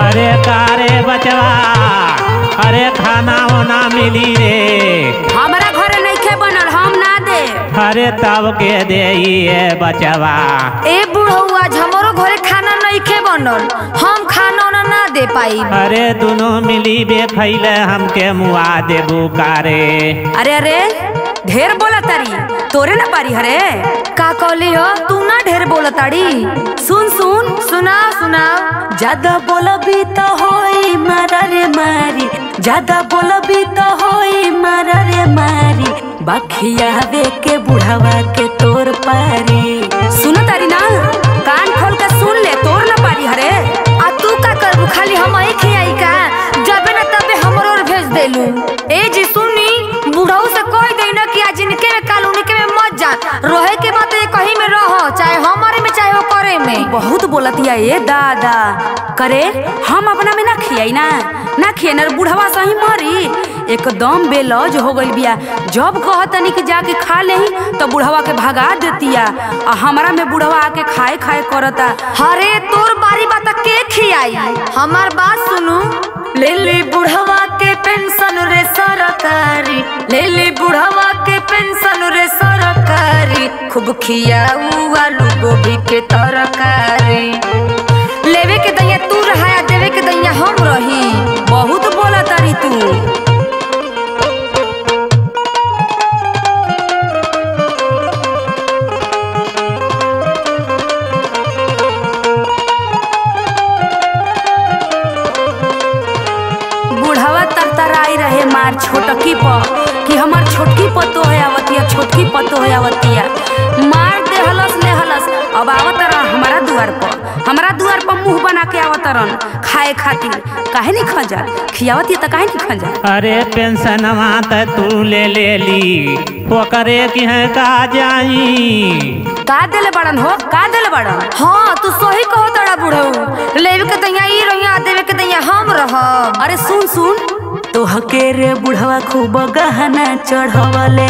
अरे कारे बचवा अरे खाना होना मिली रे। हमारा घर खे बनल हम ना दे। अरे तब के दे बचवा। ए बुढ़ौआ हमरो घरे खाना नइखे बनल हम खाना दे पाई। अरे दोनों मिली बे खैले हमके मुआ देबू कारे। अरे अरे ढेर बोला तारी तोरे ना पारी हरे। का कहली हो? तू ना ढेर बोला तारी सुन सुन सुना सुना। ज़्यादा बोलबी तो होई मारा रे मारी। ज़्यादा बोलबी तो होई मारा रे मारी। बखियावे के बुढ़ावा के तोर पारी। ए जी सुनी, बुढ़ऊ से कह दे ना कि आज इनके में काल उनके में मत जा रोहे के ये कहीं में रहो, चाहे हमारे में, चाहे वो करे में। बहुत बोलतिया ये दादा। करे, हम अपना में ना खियाई ना। ना खियाई ना बुढ़वा सही मरी। एकदम बेलौज हो गइल बिया। जब कहतनी कि जाके खा लेही तो बुढ़वा के भगा देतिया। आ हमारा में बुढ़वा आके खाए खाए करता। हरे, तोर बारी बात के खियाई। हमार बात सुनू। ले बुढ़वा के पेंशन रे सरकारी ले ले बुढ़वा के पेंशन रे सरकारी, खूब खियाऊ आलू गोभी के तरकारी। लेवे के छोटकी प कि हमार छोटकी पतो है आवतिया छोटकी पतो है आवतिया मार देहलस लेहलस अब आवतर हमारा दुआर पर हमारा दुआर पर मुँह बना के आवतरन खाए खातिर। काहे नहीं खंजा खियावती त काहे नहीं खंजा अरे पेंशनवा त तू ले ले ली ओकरे की है का जाई? का देले बड़न हो? का देले बड़न? हाँ तू सही कहो तड़ा बुढ़ऊ लेवे के दैया ई रहिया देवे के दैया हम रह अरे सुन सुन। तोहके रे बुढ़वा खूब गहना चढ़वले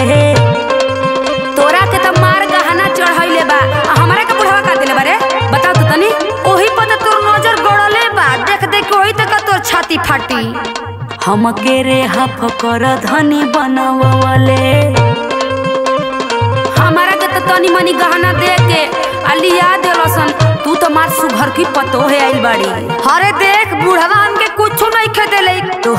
तोरा के त मार गहना चढ़ैले बा आ हमरा के बुढ़वा का देले बारे बता तो तनी। ओही पर तोर नज़र गड़ले बा देख देख के ओही तक तोर छाती फाटी। हमके रे हफ कर धनी बनवले। हमारा के तो तनी मनी गहना दे के अलिया देलसन। तू तो मार सुघर की पतो है आइल बाड़ी। अरे देख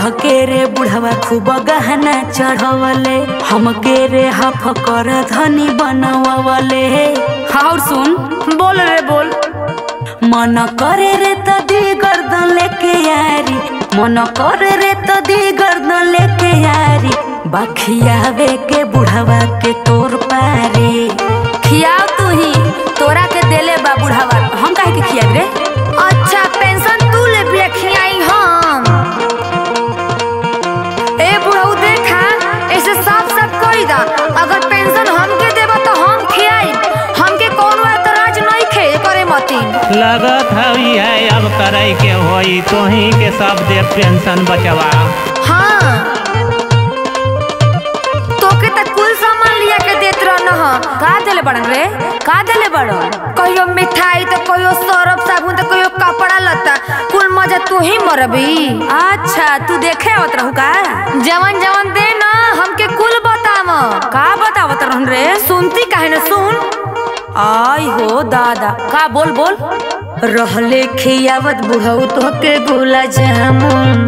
देले रे बुढ़वा खूब गहना चढ़वले। हमके रे हफ कर धनी बनवले और सुन, बोल रे बोल। मन करे रे तो दी गर्दन लेके यारी मन करे रे तो दी गर्दन लेके यारी बखियावे के बुढ़ावा के तोर पारे। करे लगत हई है अब करे के होई तोही के सब दे पेंशन बचवा। हाँ। तोके त कुल सामान लिया के देत रहन ह। का देले बड़न रे? का देले बड़न? कहियो मिठाई तो कहियो सरफ साबुन तो कहियो कपड़ा लत्ता। कुल मज़ा तू ही मरबी। अच्छा तू देखे आवत रहू का? जवन जवन दे ना हमके कुल बताव। का बतावत रहन रे? सुनती काहे न सुन? आई हो दादा। का, बोल बोल। रहले खियावत बुढ़ऊ तोहके गुला जामुन।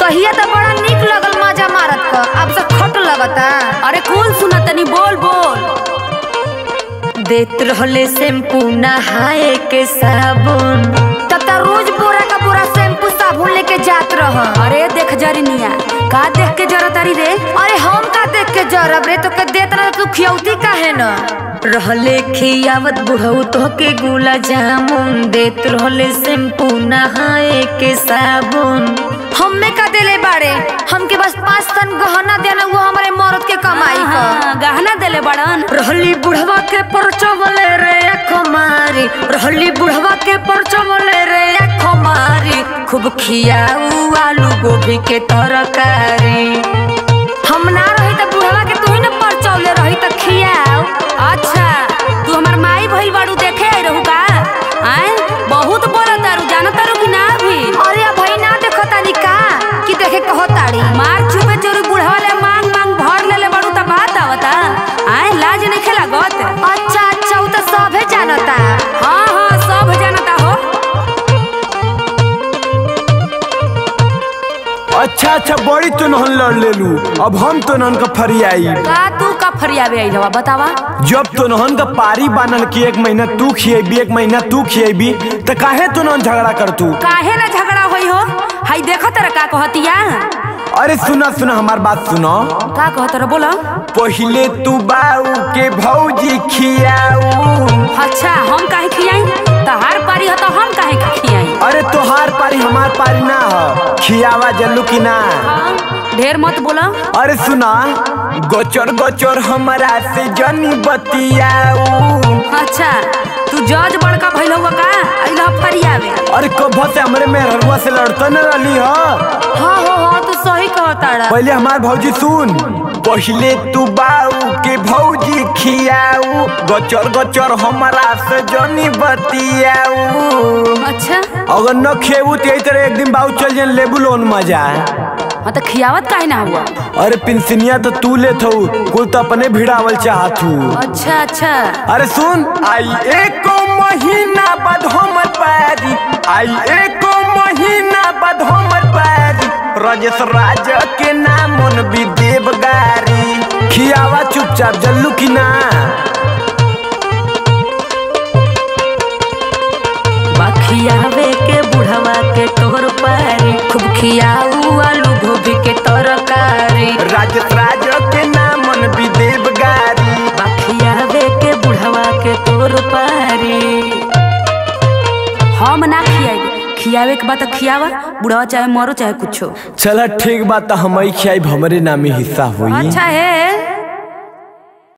कहिया तो बड़ा निक लगल मज़ा मारत क, अब से खट लगता अरे कौन सुना तनी बोल बोल। देत रहले शैम्पू नहाए के साबुन। तब त रोज बोरा का बोरा शैम्पू साबुन लेके जात रह। अरे देख जरनिया, का देख के जरत तारी रे? अरे हम का देख के जरब रे? तो के देत तू खियौती काहे न? रहले खियावत बुढ़ऊ तोहके गुला जामुन। देत रहले शैम्पू नहाए के साबुन। हमें का देले बाड़े। हमके बस पाँच तन गहना देना वो हमारे मर्द के कमाई का। गहना देले बड़न। रहली बुढ़वा के परचवले रे खमारी रहली बुढ़वा के परचवले रे खमारी खूब खियाऊ आलू गोभी के तरकारी। अच्छा अच्छा बड़ी तो नहन लड़ ले लू अब हम तो नहन का फरियाई का तू का फरियावे आई हवा बतावा? जब तो नहन का पारी बानल की एक महीना तू खिएबी एक महीना तू खिएबी तो काहे तो नहन झगड़ा कर तू काहे ना झगड़ा होई हो? हाई देखो तेरा का कहतिया अरे सुना सुना हमार बात सुनो। का कहत रह बोलो। पहिले तू बाऊ के भौजी खियाऊ। अच्छा हम काहे खियाई? तहार पारी हो तो हम काहे खियाई? अरे तोहार पारी हमार पारी ना हो खियावा जल्लू की ना ढेर मत बोलो। अरे सुना गोचर गोचर हमारा से जनी बतियाऊ। अच्छा तू जज बड़का भइल हुआ का? अइला फरियावे अरे कब से हमरे से लड़ता न रही हो? हाँ हो हो तू सही कहताड़ा पहले हमार भौजी सुन। पहले तू बाऊ के भौजी खियाऊ। गोचर गोचर हमारा से जनी बतियाऊ। अगर न खेबू तो यही तरह एक दिन बाबू चल जाए लेबू लोन मज़ा हाँ तो खियावत काहे ना हुआ? अरे पिंसनिया तो तू ले थू कुल तो अपने भिड़ावल चाहत हूँ अच्छा अच्छा। अरे सुन आई एक महीना बाद हमर पारी आई एक महीना बाद हमर पारी राजेश राज के नाम भी देव गारी खियावा चुपचाप जल्लू की ना। खियाऊ आलू गोभी के तरकारी। राजत राज के नाम भी देव गारी खियावे के बुढ़वा के तोर पारी। हम ना खियाई खियावे के बाद तो खियावा बुढ़वा चाहे मरो चाहे कुछ। चला ठीक बात हम खियाई हमरे नामे हिस्सा हुई। अच्छा है